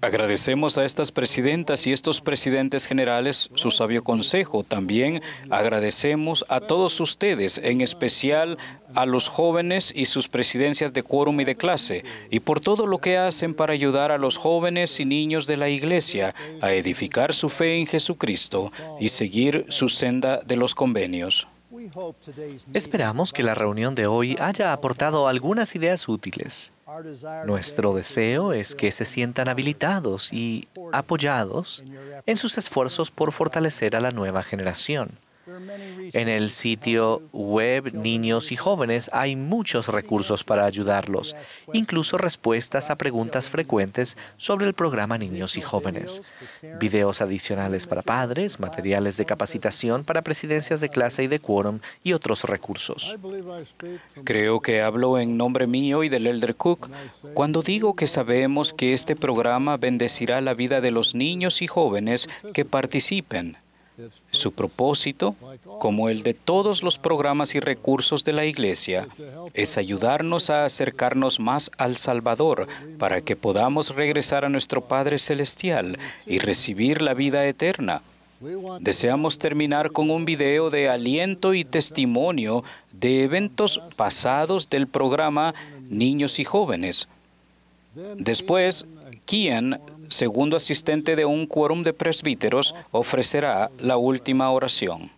Agradecemos a estas presidentas y estos presidentes generales su sabio consejo. También agradecemos a todos ustedes, en especial a los jóvenes y sus presidencias de quórum y de clase, y por todo lo que hacen para ayudar a los jóvenes y niños de la Iglesia a edificar su fe en Jesucristo y seguir su senda de los convenios. Esperamos que la reunión de hoy haya aportado algunas ideas útiles. Nuestro deseo es que se sientan habilitados y apoyados en sus esfuerzos por fortalecer a la nueva generación. En el sitio web Niños y Jóvenes hay muchos recursos para ayudarlos, incluso respuestas a preguntas frecuentes sobre el programa Niños y Jóvenes, videos adicionales para padres, materiales de capacitación para presidencias de clase y de quórum y otros recursos. Creo que hablo en nombre mío y del Elder Cook cuando digo que sabemos que este programa bendecirá la vida de los niños y jóvenes que participen. Su propósito, como el de todos los programas y recursos de la Iglesia, es ayudarnos a acercarnos más al Salvador para que podamos regresar a nuestro Padre Celestial y recibir la vida eterna. Deseamos terminar con un video de aliento y testimonio de eventos pasados del programa Niños y Jóvenes. Después, Kian segundo asistente de un quórum de presbíteros, ofrecerá la última oración.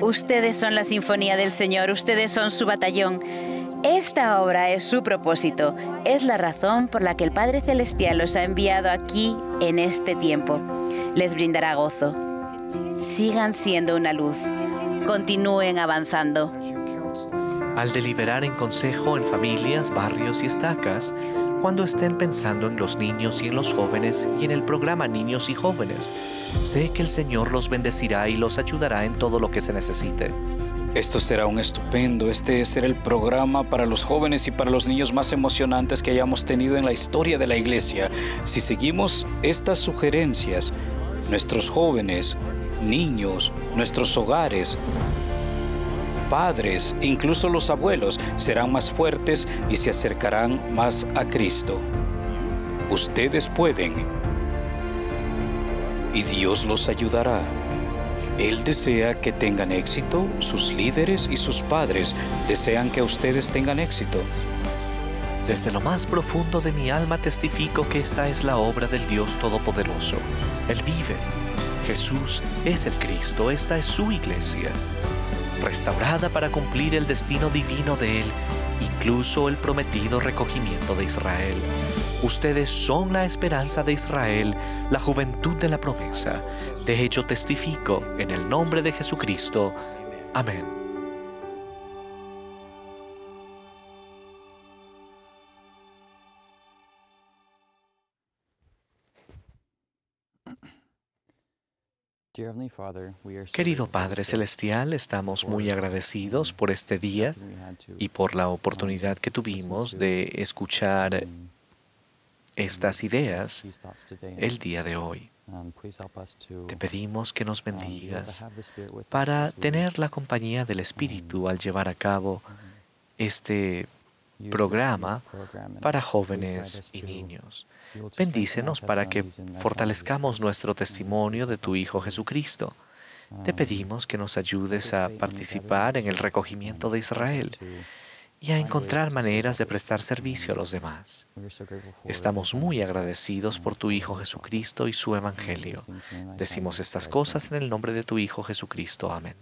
Ustedes son la sinfonía del Señor, ustedes son su batallón. Esta obra es su propósito, es la razón por la que el Padre Celestial los ha enviado aquí en este tiempo. Les brindará gozo. Sigan siendo una luz. Continúen avanzando. Al deliberar en consejo en familias, barrios y estacas, cuando estén pensando en los niños y en los jóvenes y en el programa Niños y Jóvenes. Sé que el Señor los bendecirá y los ayudará en todo lo que se necesite. Esto será un estupendo, este será el programa para los jóvenes y para los niños más emocionantes que hayamos tenido en la historia de la iglesia. Si seguimos estas sugerencias, nuestros jóvenes, niños, nuestros hogares, padres, incluso los abuelos, serán más fuertes y se acercarán más a Cristo. Ustedes pueden y Dios los ayudará. Él desea que tengan éxito, sus líderes y sus padres desean que ustedes tengan éxito. Desde lo más profundo de mi alma testifico que esta es la obra del Dios Todopoderoso. Él vive. Jesús es el Cristo, esta es su iglesia restaurada para cumplir el destino divino de Él, incluso el prometido recogimiento de Israel. Ustedes son la esperanza de Israel, la juventud de la promesa. De hecho, testifico en el nombre de Jesucristo. Amén. Querido Padre Celestial, estamos muy agradecidos por este día y por la oportunidad que tuvimos de escuchar estas ideas el día de hoy. Te pedimos que nos bendigas para tener la compañía del Espíritu al llevar a cabo este programa para jóvenes y niños. Bendícenos para que fortalezcamos nuestro testimonio de tu Hijo Jesucristo. Te pedimos que nos ayudes a participar en el recogimiento de Israel y a encontrar maneras de prestar servicio a los demás. Estamos muy agradecidos por tu Hijo Jesucristo y su Evangelio. Decimos estas cosas en el nombre de tu Hijo Jesucristo. Amén.